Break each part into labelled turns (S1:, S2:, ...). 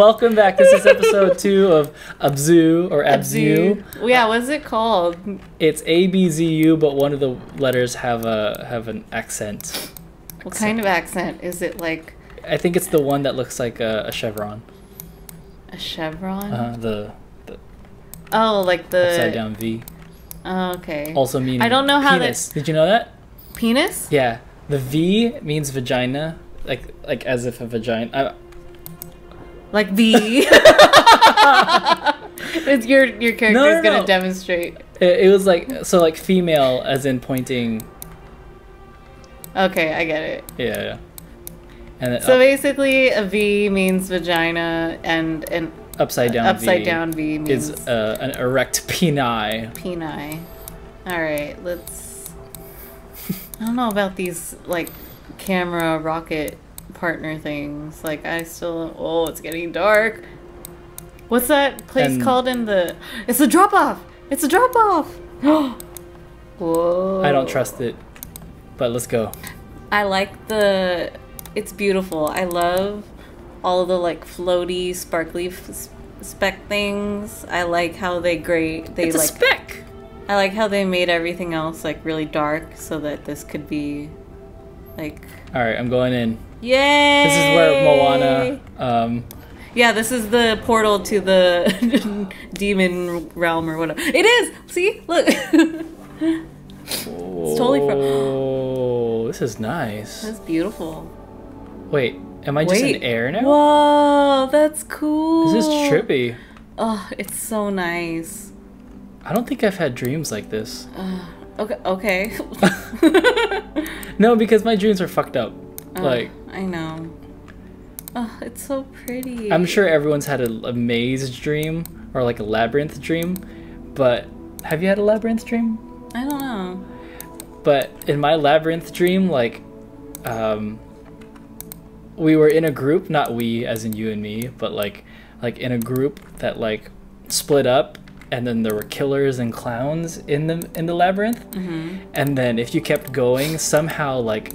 S1: Welcome back. This is episode two of Abzu or Abzu.
S2: Yeah, what's it called?
S1: It's A B Z U, but one of the letters have a have an accent.
S2: What kind of accent? Is it like
S1: I think it's the one that looks like a, a chevron.
S2: a chevron?
S1: Uh, the, the
S2: oh, like the
S1: upside down V.
S2: Oh, okay.
S1: Also meaning
S2: I don't know how that-
S1: Did you know that?
S2: Penis?
S1: Yeah, the V means vagina, like like as if a vagina. I,
S2: Like V. it's your your character's
S1: No, no,
S2: gonna
S1: no.
S2: demonstrate.
S1: it, it was like so like female as in pointing.
S2: Okay, I get it.
S1: Yeah, yeah. And then
S2: So
S1: up-
S2: basically, a V means vagina, and an
S1: upside down.
S2: upside
S1: v
S2: down V means
S1: is uh, an erect peni.
S2: peni. All right, let's. I don't know about these like camera rocket partner things. Like I still. Oh, it's getting dark. What's that place
S1: And-
S2: called in the? It's a drop off. It's a drop off. Whoa.
S1: I don't trust it, but let's go.
S2: I like the. It's beautiful. I love all the like floaty, sparkly f- speck things. I like how they great They
S1: It's a
S2: like.
S1: speck.
S2: I like how they made everything else like really dark so that this could be like.
S1: All right, I'm going in.
S2: Yay!
S1: This is where Moana. Um,
S2: Yeah, this is the portal to the demon realm or whatever. It is. See, look.
S1: it's
S2: totally
S1: Oh, this is nice.
S2: That's beautiful.
S1: Wait, am I just
S2: Wait.
S1: in air now?
S2: Whoa, that's cool.
S1: This is trippy.
S2: Oh, it's so nice.
S1: I don't think I've had dreams like this.
S2: Okay, okay.
S1: No, because my dreams are fucked up. Like,
S2: I know. Oh, it's so pretty.
S1: I'm sure everyone's had a, a maze dream or like a labyrinth dream, but have you had a labyrinth dream?
S2: I don't know.
S1: But in my labyrinth dream, like, um, we were in a group, not we as in you and me, but like, like in a group that like split up, and then there were killers and clowns in the in the labyrinth, Mhm. and then if you kept going, somehow like.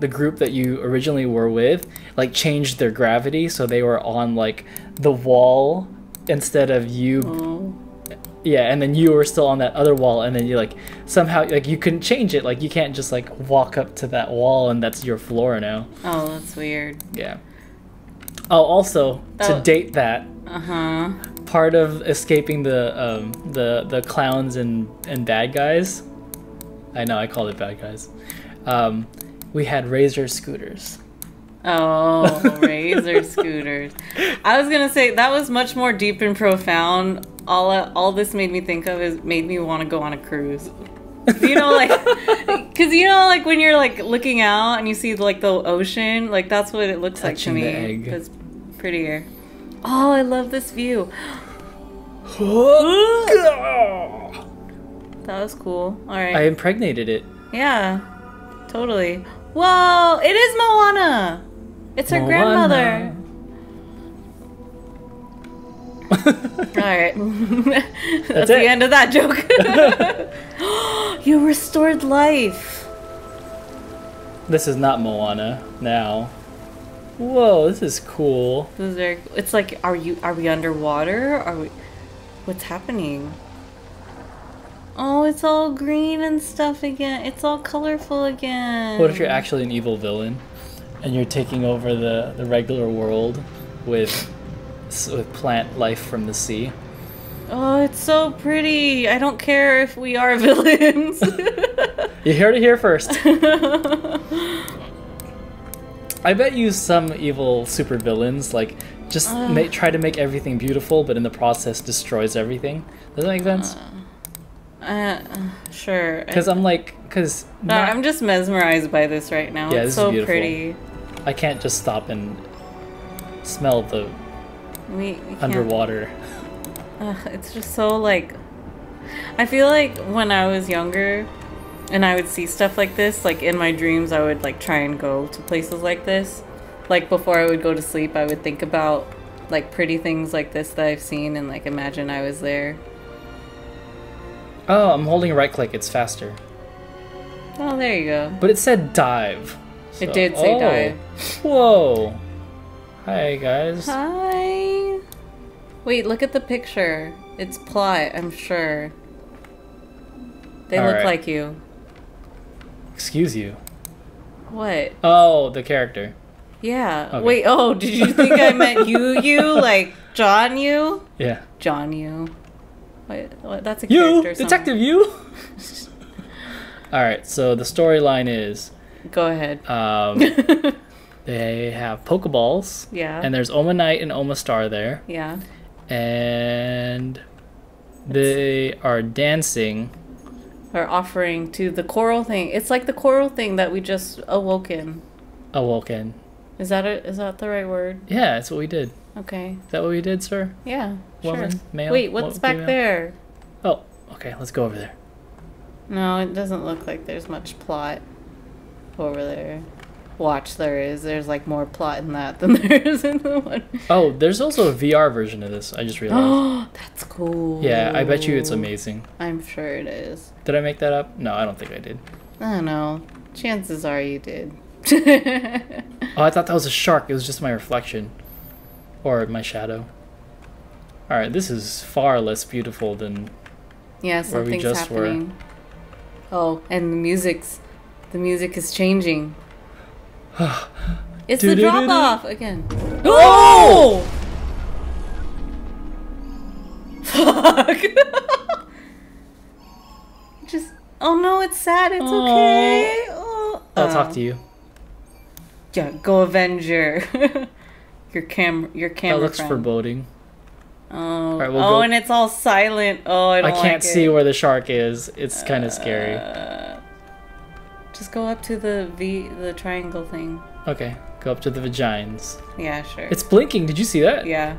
S1: The group that you originally were with like changed their gravity so they were on like the wall instead of you
S2: Oh.
S1: yeah, and then you were still on that other wall, and then you like somehow like you couldn't change it. Like you can't just like walk up to that wall and that's your floor now.
S2: Oh, that's weird.
S1: Yeah. Oh, also to date that
S2: Uh huh.
S1: part of escaping the um the the clowns and and bad guys. I know I called it bad guys. Um, we had razor scooters.
S2: Oh, razor scooters. I was gonna say that was much more deep and profound. All all this made me think of is made me want to go on a cruise. you know, like, because you know, like when you're like looking out and you see like the ocean, like that's what it looks like to me. It's prettier. Oh, I love this view. That was cool. All right.
S1: I impregnated it.
S2: Yeah, totally. Whoa, it is Moana. It's her grandmother. All right, that's,
S1: That's
S2: the end of that joke. you restored life.
S1: This is not Moana now. Whoa, this is cool.
S2: This is very. cool. It's like, are you? Are we underwater? Are we? What's happening? Oh, it's all green and stuff again. It's all colorful again.
S1: What if you're actually an evil villain, and you're taking over the, the regular world with with plant life from the sea?
S2: Oh, it's so pretty. I don't care if we are villains.
S1: You heard it here first. I bet you some evil supervillains like just ma- try to make everything beautiful, but in the process destroys everything. Does that make sense?
S2: uh, Uh, sure.
S1: Because I'm like, because uh,
S2: No, I'm just mesmerized by this right now.
S1: Yeah,
S2: it's
S1: this is
S2: so
S1: beautiful.
S2: pretty.
S1: I can't just stop and smell the
S2: We, we
S1: underwater.
S2: Ugh, it's just so like. I feel like when I was younger, and I would see stuff like this, like in my dreams, I would like try and go to places like this. Like before I would go to sleep, I would think about like pretty things like this that I've seen and like imagine I was there.
S1: Oh, I'm holding right click. It's faster.
S2: Oh, there you go.
S1: But it said dive.
S2: It did say
S1: oh.
S2: dive.
S1: Whoa. Hi guys.
S2: Hi. Wait, look at the picture. It's plot, I'm sure. They look
S1: Alright.
S2: like you.
S1: Excuse you.
S2: What?
S1: Oh, the character.
S2: Yeah.
S1: Okay.
S2: Wait, oh, did you think I meant you, you? Like John, you?
S1: Yeah.
S2: John, you. Wait? That's a
S1: You, detective, you. All right. So the storyline is,
S2: Go ahead.
S1: um, they have Pokeballs,
S2: yeah.
S1: and there's Omanyte and Omastar there,
S2: yeah.
S1: and they are dancing.
S2: Or offering to the coral thing. It's like the coral thing that we just awoken.
S1: Awoken.
S2: Is that a, is that the right word?
S1: Yeah, that's what we did.
S2: Okay.
S1: Is that what we did, sir?
S2: Yeah.
S1: Woman,
S2: sure.
S1: male,
S2: Wait, what's back there?
S1: Oh, okay. Let's go over there.
S2: No, it doesn't look like there's much plot over there. Watch, there is. There's like more plot in that than there is in the one.
S1: Oh, there's also a VR version of this. I just realized.
S2: Oh, that's cool.
S1: yeah, I bet you it's amazing.
S2: I'm sure it is.
S1: Did I make that up? No, I don't think I did.
S2: I don't know. Chances are you did.
S1: Oh, I thought that was a shark. It was just my reflection. Or my shadow. Alright, this is far less beautiful than.
S2: yeah,
S1: Where we
S2: something's
S1: just were.
S2: happening. Oh, and the music's the music is changing. it's the drop off again. Oh! Fuck. Just oh no, it's sad. It's okay. Oh.
S1: I'll talk oh. to you.
S2: Yeah, go Avenger. your cam, your camera.
S1: That looks
S2: friend.
S1: foreboding.
S2: Oh,
S1: Alright, we'll
S2: oh,
S1: go-
S2: and it's all silent. Oh, I
S1: I can't
S2: like
S1: see where the shark is. It's kind of scary.
S2: Uh, just go up to the V, the triangle thing.
S1: Okay, go up to the vagines.
S2: Yeah, sure.
S1: It's blinking. Did you see that?
S2: yeah.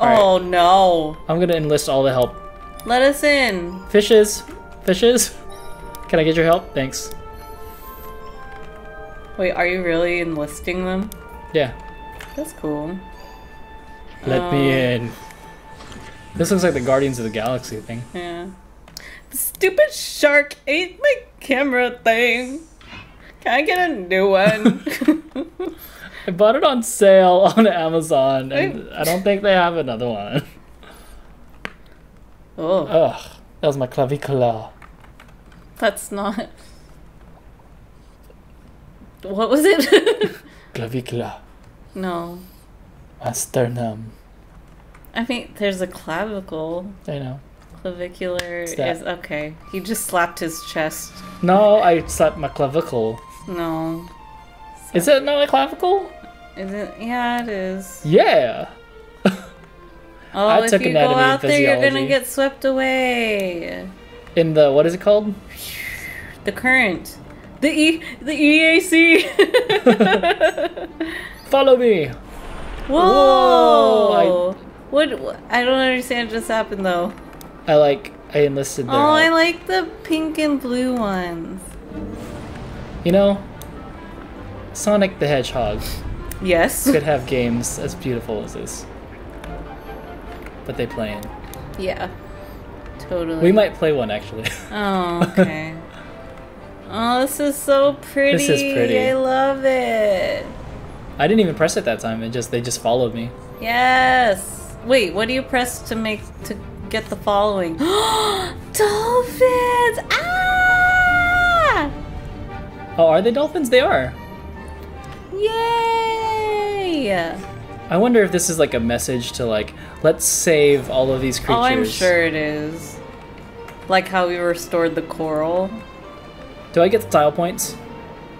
S1: Alright.
S2: Oh no!
S1: I'm gonna enlist all the help.
S2: Let us in.
S1: Fishes! Fishes! Can I get your help? Thanks.
S2: Wait, are you really enlisting them?
S1: Yeah.
S2: That's cool.
S1: Let
S2: Oh.
S1: me um, in. This looks like the Guardians of the Galaxy thing.
S2: Yeah. The stupid shark ate my camera thing. Can I get a new one?
S1: I bought it on sale on Amazon, and
S2: Wait.
S1: I don't think they have another one.
S2: oh,
S1: Ugh, that was my clavicula.
S2: that's not. What was it?
S1: Clavicula.
S2: no.
S1: My sternum.
S2: I mean, there's a clavicle.
S1: I know.
S2: Clavicular is okay. He just slapped his chest.
S1: No, I slapped my clavicle.
S2: No.
S1: Is it not a clavicle?
S2: Is it? Yeah, it is.
S1: Yeah.
S2: Oh,
S1: I
S2: if you go out there, you're gonna get swept away.
S1: In the what is it called?
S2: The current. The E. The EAC.
S1: Follow me.
S2: Whoa!
S1: Whoa,
S2: What, what? I don't understand what just happened though.
S1: I like. I enlisted their
S2: Oh, I like the pink and blue ones.
S1: You know, Sonic the Hedgehog
S2: Yes.
S1: could have games as beautiful as this, but they play in.
S2: yeah. Totally.
S1: We might play one actually.
S2: Oh, okay. oh, this is so pretty.
S1: This is pretty.
S2: I love it.
S1: I didn't even press it that time. It just they just followed me.
S2: Yes. Wait, what do you press to make to get the following? Dolphins! Ah!
S1: Oh, are they dolphins? They are.
S2: Yay!
S1: I wonder if this is like a message to like let's save all of these creatures.
S2: Oh, I'm sure it is. Like how we restored the coral.
S1: Do I get the style points?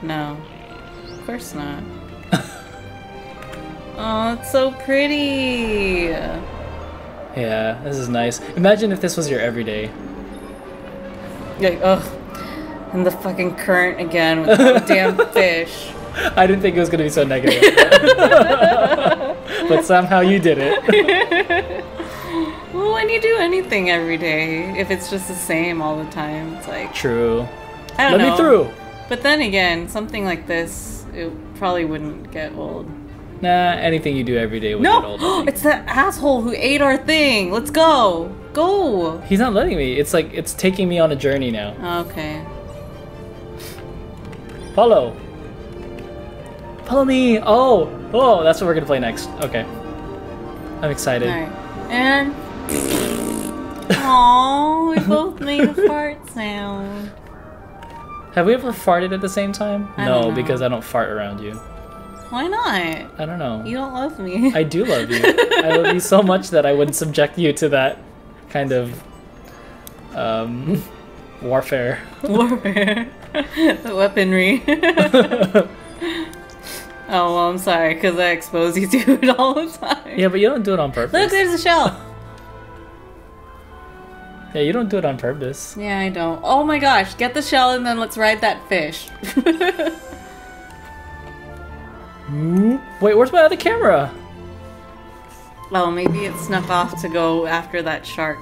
S2: No. Of course not. oh, it's so pretty.
S1: Yeah, this is nice. Imagine if this was your everyday.
S2: Like, ugh. And the fucking current again with the damn fish.
S1: I didn't think it was gonna be so negative, but somehow you did it.
S2: Well, when you do anything every day, if it's just the same all the time, it's like
S1: True.
S2: I
S1: Let
S2: don't know.
S1: me through.
S2: But then again, something like this, it probably wouldn't get old.
S1: Nah, anything you do every day would get old.
S2: No, it's that asshole who ate our thing. Let's go, go.
S1: He's not letting me. It's like it's taking me on a journey now.
S2: Okay.
S1: Follow. Follow me. Oh, oh, that's what we're gonna play next. Okay. I'm excited.
S2: Alright. And. Aww, we both made a fart sound.
S1: Have we ever farted at the same time?
S2: I
S1: no, because I don't fart around you.
S2: Why not?
S1: I don't know.
S2: You don't love me.
S1: I do love you. I love you so much that I wouldn't subject you to that kind of um, warfare.
S2: Warfare. the weaponry. oh, well, I'm sorry, because I expose you to it all the time.
S1: yeah, but you don't do it on purpose.
S2: Look, there's a shell.
S1: Yeah, you don't do it on purpose.
S2: Yeah, I don't. Oh my gosh, get the shell and then let's ride that fish. Hmm?
S1: Wait, where's my other camera?
S2: oh, maybe it snuck off to go after that shark.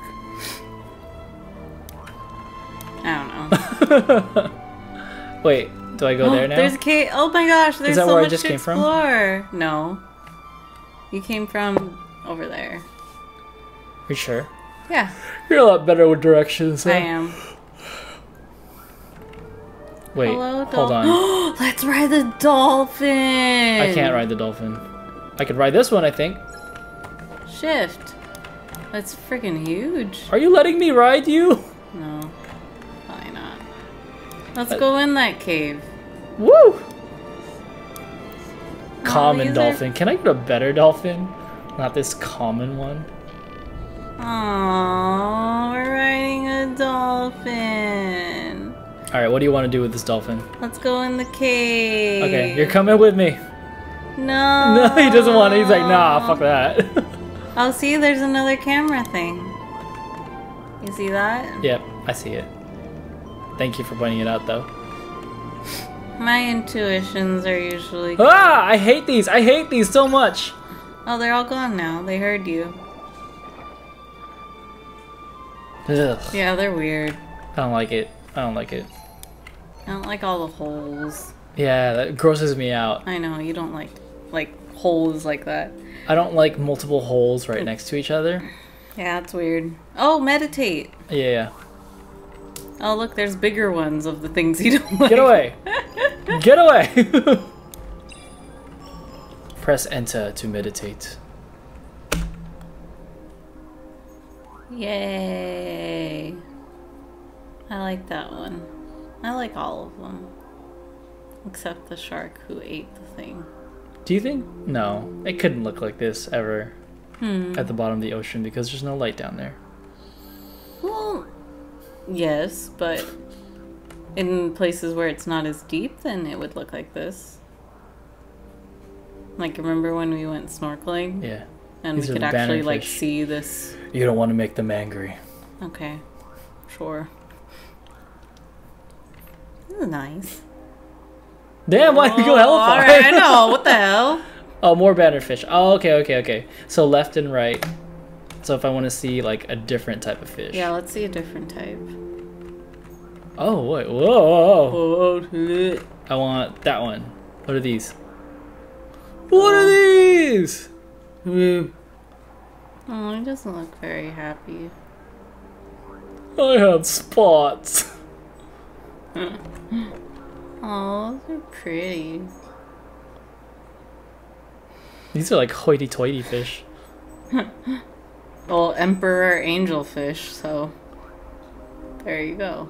S2: I don't know.
S1: Wait, do I go oh, there now?
S2: There's a cave. Oh my gosh, there's
S1: that
S2: so
S1: where I
S2: much
S1: just
S2: to
S1: came from?
S2: explore. No. You came from over there.
S1: Are you sure?
S2: Yeah,
S1: You're a lot better with directions. huh?
S2: I am.
S1: Wait,
S2: Hello,
S1: hold on.
S2: Let's ride the dolphin.
S1: I can't ride the dolphin. I could ride this one, I think.
S2: Shift. That's freaking huge.
S1: Are you letting me ride you?
S2: No, probably not. Let's
S1: Uh,
S2: go in that cave.
S1: Woo! Common
S2: are-
S1: dolphin. Can I get a better dolphin? Not this common one.
S2: Aww, dolphin.
S1: Alright, what do you want to do with this dolphin?
S2: Let's go in the cave.
S1: Okay, you're coming with me.
S2: No.
S1: No, he doesn't want to. He's like, nah, fuck that.
S2: Oh, see, there's another camera thing. You see that?
S1: yep, I see it. Thank you for pointing it out, though.
S2: My intuitions are usually.
S1: Ah, I hate these. I hate these so much.
S2: Oh, they're all gone now. They heard you.
S1: Ugh,
S2: Yeah, they're weird.
S1: I don't like it. I don't like it.
S2: I don't like all the holes.
S1: Yeah, that grosses me out.
S2: I know you don't like like holes like that.
S1: I don't like multiple holes right next to each other.
S2: Yeah, it's weird. Oh, meditate.
S1: Yeah, yeah.
S2: Oh, look, there's bigger ones of the things you don't like.
S1: Get away! Get away! Press enter to meditate.
S2: Yay. I like that one. I like all of them. Except the shark who ate the thing.
S1: Do you think? No, it couldn't look like this ever
S2: Hmm.
S1: at the bottom of the ocean because there's no light down there.
S2: Well, yes, but in places where it's not as deep, then it would look like this. Like, remember when we went snorkeling
S1: Yeah.
S2: and
S1: These
S2: we could actually
S1: banner
S2: like see this?
S1: You don't want to make them angry.
S2: Okay, sure. This is nice.
S1: Damn, why did you go hella
S2: Oh,
S1: far?
S2: alright, I know. What the hell?
S1: oh, more bannerfish. Oh, okay, okay, okay. So left and right. So if I want to see like a different type of fish.
S2: Yeah, let's see a different type.
S1: Oh, wait. Whoa. whoa, I want that one. What are these? What are these?
S2: Oh, he doesn't look very happy.
S1: I have spots.
S2: Oh, they're pretty.
S1: These are like hoity-toity fish.
S2: Well, emperor angelfish, so there you go.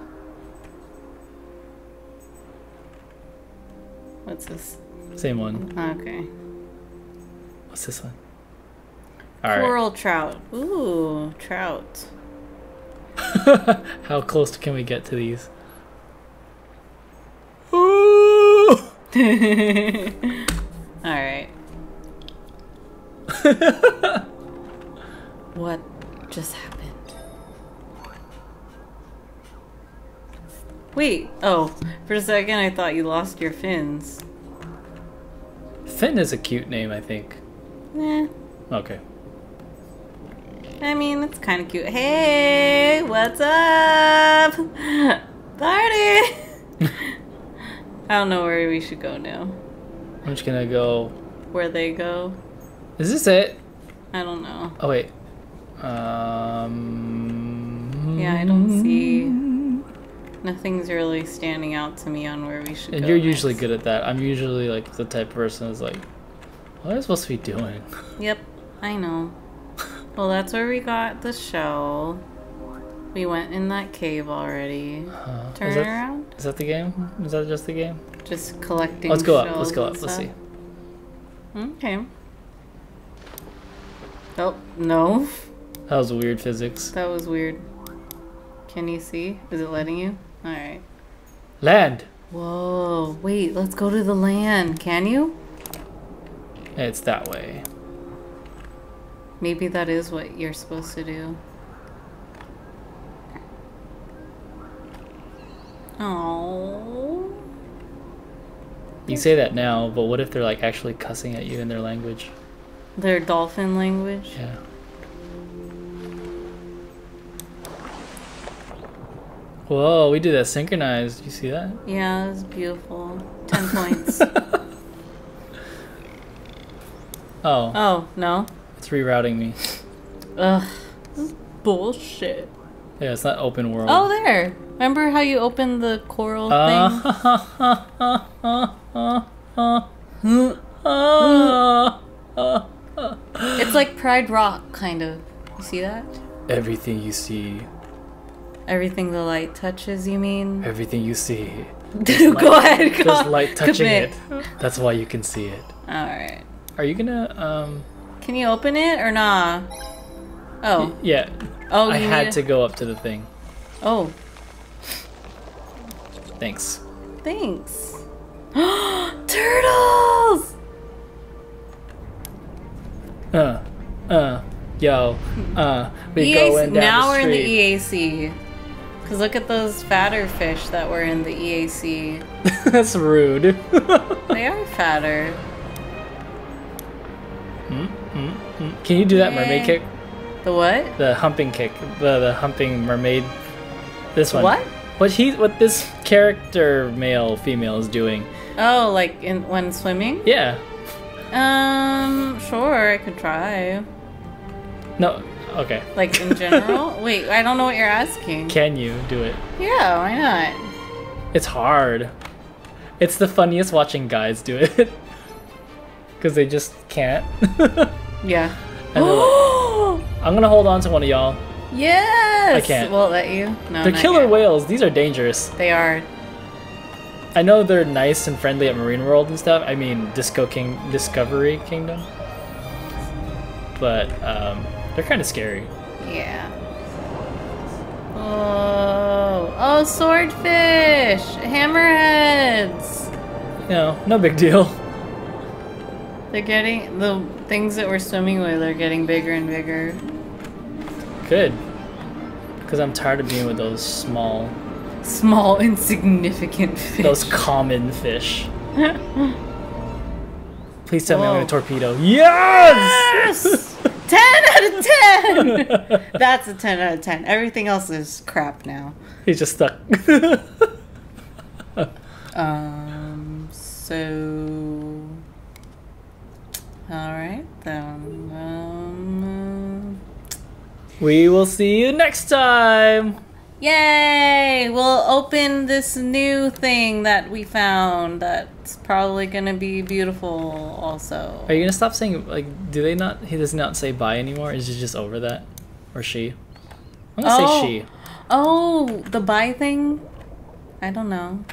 S2: What's this?
S1: Same one.
S2: Okay.
S1: What's this one? All right.
S2: Coral trout. Ooh, trout.
S1: How close can we get to these? Ooh!
S2: Alright. what just happened? Wait, oh, for a second I thought you lost your fins.
S1: Finn is a cute name, I think.
S2: Eh,
S1: Okay.
S2: I mean, it's kind of cute. Hey, what's up? Party! I don't know where we should go now.
S1: I'm just gonna go.
S2: Where they go?
S1: Is this it?
S2: I don't know.
S1: Oh wait. Um.
S2: Yeah, I don't see Nothing's really standing out to me on where we should
S1: And
S2: go.
S1: you're usually good at that. I'm usually like the type of person who's like, what am I supposed to be doing?
S2: Yep, I know. Well, that's where we got the show. We went in that cave already.
S1: Uh,
S2: Turn
S1: is, that,
S2: around.
S1: is that the game? Is that just the game?
S2: Just collecting.
S1: Let's go up. Let's go up. Let's see.
S2: Okay. Oh no,
S1: That was weird physics.
S2: that was weird. Can you see? Is it letting you? All right.
S1: Land.
S2: Whoa! Wait, let's go to the land. Can you?
S1: It's that way.
S2: Maybe that is what you're supposed to do. Oh.
S1: You say that now, but what if they're like actually cussing at you in their language?
S2: Their dolphin language.
S1: Yeah. Whoa, we did that synchronized. You see that?
S2: Yeah, it's beautiful. Ten points.
S1: Oh,
S2: Oh no.
S1: it's rerouting me.
S2: Ugh. This is bullshit.
S1: Yeah, it's not open world.
S2: Oh, there. Remember how you opened the coral thing?
S1: Uh,
S2: It's like Pride Rock, kind of. You see that?
S1: everything you see,
S2: Everything the light touches, you mean?
S1: everything you see,
S2: go ahead, go.
S1: there's light touching
S2: commit.
S1: it. That's why you can see it.
S2: Alright.
S1: Are you gonna um?
S2: Can you open it or nah? Oh.
S1: Yeah,
S2: Oh,
S1: I had to go up to the thing.
S2: Oh,
S1: Thanks.
S2: thanks. Turtles!
S1: Uh, uh, yo, uh, we going
S2: EAC,
S1: down
S2: now we're in the. EAC. Because look at those fatter fish that were in the EAC.
S1: That's rude.
S2: They are fatter.
S1: Mm, mm, mm. Can you do that mermaid kick?
S2: The what?
S1: The humping kick, the the humping mermaid. This one.
S2: What?
S1: What he what this character male female is doing?
S2: Oh, like in when swimming?
S1: Yeah.
S2: Um, sure, I could try.
S1: No. Okay.
S2: Like in general? Wait, I don't know what you're asking.
S1: Can you do it?
S2: Yeah, why not?
S1: It's hard. It's the funniest watching guys do it. Because they just can't.
S2: Yeah.
S1: And they're like, I'm gonna hold on to one of y'all.
S2: yes.
S1: I can't.
S2: Won't let you. No.
S1: They're killer
S2: yet.
S1: whales. These are dangerous.
S2: They are.
S1: I know they're nice and friendly at Marine World and stuff. I mean, Disco King, Discovery Kingdom. But um, they're kind of scary.
S2: Yeah. Oh, oh, swordfish, hammerheads.
S1: You know, no big deal.
S2: They're getting the things that we're swimming with are getting bigger and bigger.
S1: Good. Because I'm tired of being with those small,
S2: Small, insignificant fish.
S1: those common fish. Please tell me I'm
S2: Whoa.
S1: gonna torpedo. Yes!
S2: Yes! 10 out of 10! That's a 10 out of 10. Everything else is crap now.
S1: He's just stuck.
S2: Um, so. Alright then. Um,
S1: we will see you next time.
S2: yay! We'll open this new thing that we found that's probably gonna be beautiful also.
S1: Are you gonna stop saying like? Do they not? He does not say bye anymore. Is he just over that, or she? I'm gonna
S2: Oh.
S1: say she.
S2: Oh, the buy thing? I don't know.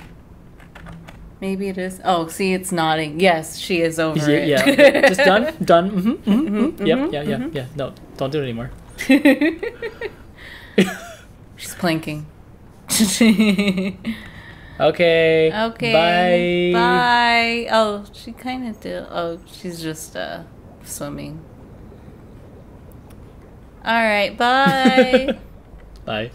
S2: Maybe it is. Oh, see, it's nodding. Yes, she is over
S1: Yeah,
S2: it.
S1: yeah. just done. Done. Mm-hmm, mm-hmm, Yep. Yeah. Yeah. Yeah. No, don't do it anymore.
S2: She's planking.
S1: Okay.
S2: okay.
S1: Bye.
S2: Bye. Oh, she kind of did. Oh, she's just uh swimming. All right. Bye.
S1: Bye.